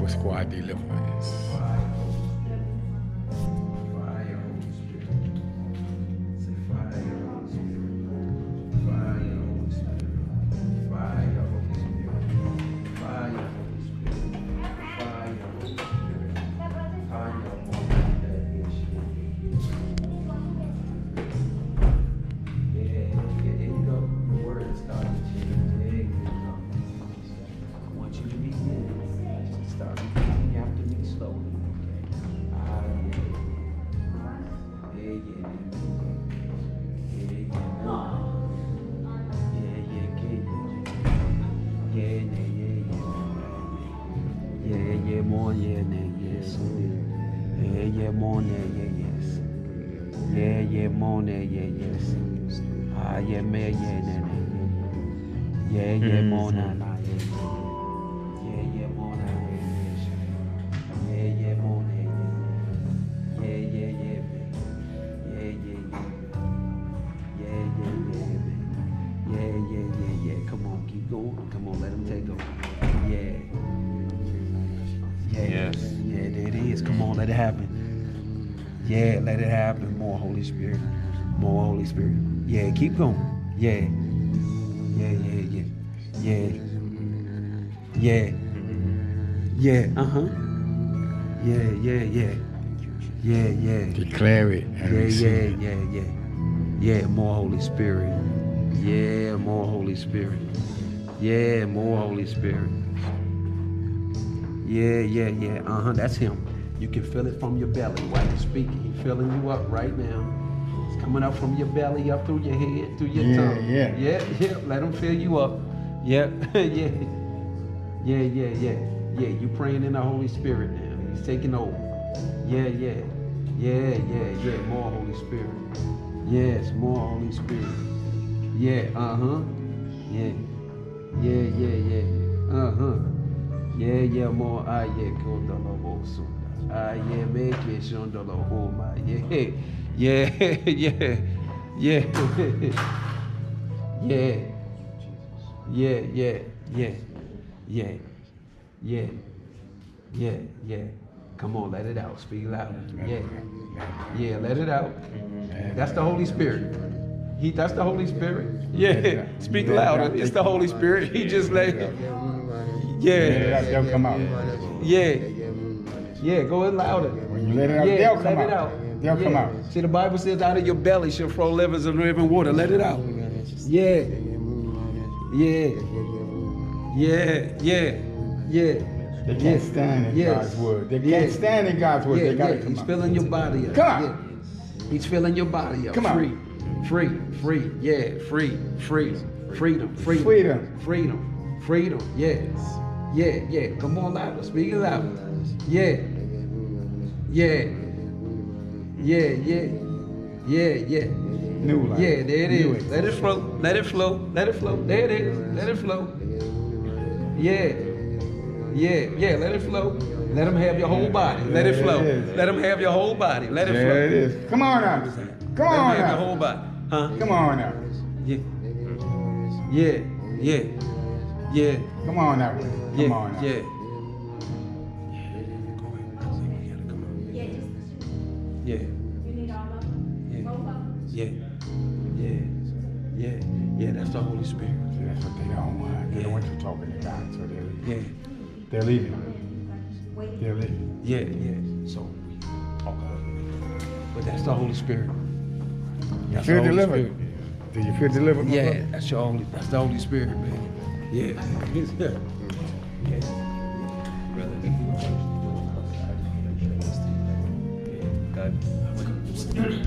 Super Squad Deliverance. More, yeah. Yeah, yeah, nah, yeah, yes. Yeah, yeah, nah, yeah, yes. Ah, yeah, man, yeah, nah, nah, let it happen. Yeah, let it happen. More Holy Spirit. More Holy Spirit. Yeah, keep going. Yeah. Yeah, yeah, yeah. Yeah. Yeah. Yeah, uh-huh. Yeah, yeah, yeah. Yeah, yeah. Declare it Yeah, yeah, yeah, yeah. Yeah, more Holy Spirit. Yeah, more Holy Spirit. Yeah, more Holy Spirit. Yeah, yeah, yeah. Uh huh. That's him. You can feel it from your belly while you're speaking. He's filling you up right now. It's coming up from your belly, up through your head, through your Yeah, tongue. yeah. Yeah, yeah. Let him fill you up. Yeah, yeah. Yeah, yeah, yeah. Yeah, you praying in the Holy Spirit now. He's taking over. Yeah, yeah. Yeah, yeah, yeah. More Holy Spirit. Yes, more Holy Spirit. Yeah, uh-huh. Yeah. Yeah, yeah, yeah. Uh-huh. Yeah, yeah, more. Ah, yeah, kondolo bosunda. Ah, yeah, make it shondolo homa. Oh yeah, yeah, yeah, yeah. Yeah. Yeah, yeah, yeah, yeah, yeah, yeah, yeah. Come on, let it out. Speak loud. Yeah, yeah, let it out. That's the Holy Spirit. He, that's the Holy Spirit. Yeah, speak louder. It's the Holy Spirit. He just let. Yeah, Yeah, they'll come out. Yeah, yeah. Go in louder. When you let it out, Yeah, they'll come out. out. They'll come out. See, the Bible says, "Out of your belly shall flow rivers of living water." Let it out. Yeah, yeah, yeah, yeah, yeah. They can't yeah. stand in Yes. God's word. They can't stand in God's word. Yeah, they gotta yeah. come He's out. filling your body up. Come on. Yeah. He's filling your body up. Come on. free, free, free. Yeah, free, freedom, freedom, freedom, Freedom. freedom, freedom. Yes, yeah, yeah. Come on, louder. Speak it louder. Yeah, yeah, yeah, yeah, yeah, yeah. New life. Yeah, there it is. Let it flow. Let it flow. Let it flow. There it is. Let it flow. Yeah. Yeah, yeah, let it flow. Let him have your whole body. Let it flow. Let him have your whole body. Let it flow. There it is. Come on now. Come Let on him have your whole body. Huh? Come on now. Yeah. Yeah. Yeah. Yeah. Come on that way. Come Yeah. on now. Yeah. Yeah. Yeah. Yeah. Yeah. Yeah. Yeah. That's the Holy Spirit. See, that's what they don't want. They don't want you talking to God, so they're leaving. Yeah. They're leaving. They're leaving. Yeah. Yeah. So we talk about it. But that's the Holy Spirit. You That's the feel delivered? Spirit. Do you feel delivered? Yeah, brother? that's your only. That's the Holy Spirit, man. Yeah. yeah.